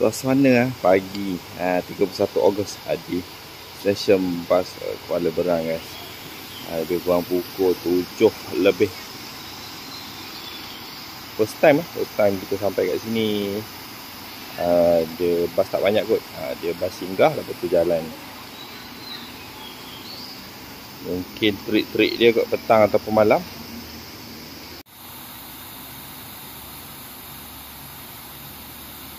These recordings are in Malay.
suasana ah, pagi ha, 31 Ogos di stesen bas uh, Kuala Berang guys. Lebih kurang pukul 7 lebih. First time first time kita sampai kat sini. Dia bas tak banyak kot. Dia bas singgah lepas tu jalan. Mungkin trik-trik dia kot petang ataupun malam.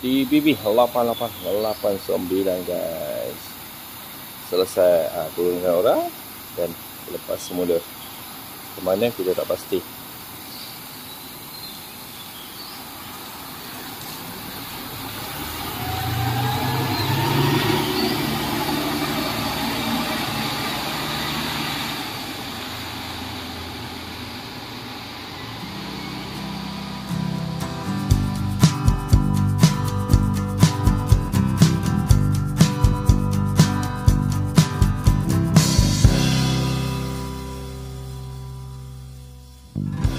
Di BB 8889 guys. Selesai uh, turun dengan orang dan lepas semula. Ke mana kita tak pasti Bye.